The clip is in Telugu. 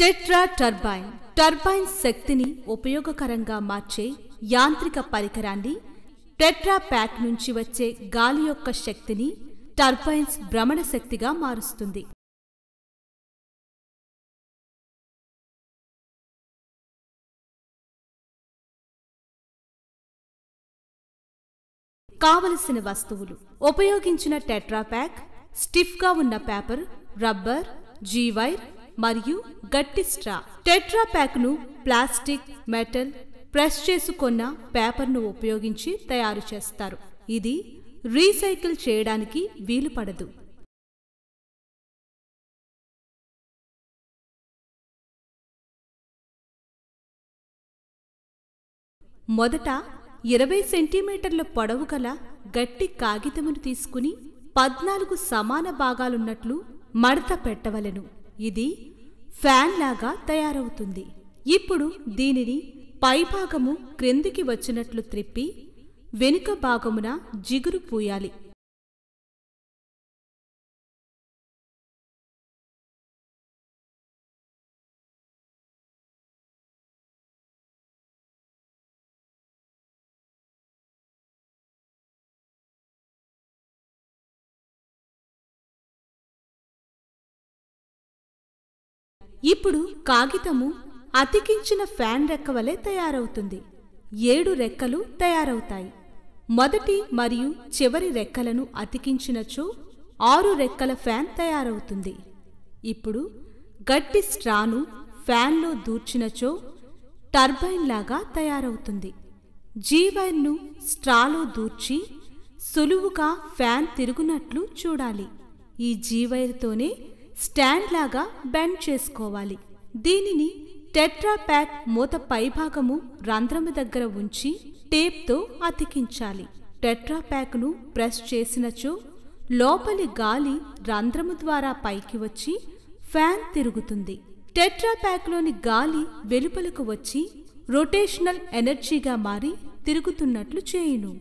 టెట్రా టర్బైన్ టర్బైన్ శక్తిని ఉపయోగకరంగా మార్చే యాంత్రిక పరికరాన్ని టెట్రా ప్యాక్ నుంచి వచ్చే గాలి యొక్క శక్తిని టర్బైన్స్ భ్రమణ శక్తిగా మారుస్తుంది. కావలసిన వస్తువులు. ఉపయోగించిన టెట్రా ప్యాక్ స్టిఫ్గా ఉన్న పేపర్ రబ్బర్ జీవైర్ మరియు గట్టి స్ట్రా. టెట్రా ప్యాక్ను ప్లాస్టిక్ మెటల్ ప్రెస్ చేసుకున్న పేపర్ను ఉపయోగించి తయారు చేస్తారు. ఇది రీసైకిల్ చేయడానికి వీలు పడదు మొదట ఇరవై సెంటీమీటర్ల పొడవు గల గట్టి కాగితమును తీసుకుని పద్నాలుగు సమాన భాగాలున్నట్లు మడత పెట్టవలెను. ఇది ఫ్యాన్ లాగా తయారవుతుంది. ఇప్పుడు దీనిని పైభాగము క్రిందికి వచ్చినట్లు త్రిప్పి వెనుక భాగమున జిగురు పూయాలి. ఇప్పుడు కాగితము అతికించిన ఫ్యాన్ రెక్క వలె తయారవుతుంది. ఏడు రెక్కలు తయారవుతాయి. మొదటి మరియు చివరి రెక్కలను అతికించినచో ఆరు రెక్కల ఫ్యాన్ తయారవుతుంది. ఇప్పుడు గట్టి స్ట్రాను ఫ్యాన్లో దూర్చినచో టర్బైన్ లాగా తయారవుతుంది. జీవైన్ను స్ట్రాలో దూర్చి సులువుగా ఫ్యాన్ తిరుగునట్లు చూడాలి. ఈ జీవైర్తోనే స్టాండ్ లాగా బెండ్ చేసుకోవాలి. దీనిని టెట్రా ప్యాక్ మూత పైభాగము రంధ్రము దగ్గర ఉంచి టేప్తో అతికించాలి. టెట్రా ప్యాక్ను ప్రెస్ చేసినచో లోపలి గాలి రంధ్రము ద్వారా పైకి వచ్చి ఫ్యాన్ తిరుగుతుంది. టెట్రా ప్యాక్లోని గాలి వెలుపలకు వచ్చి రొటేషనల్ ఎనర్జీగా మారి తిరుగుతున్నట్లు చేయును.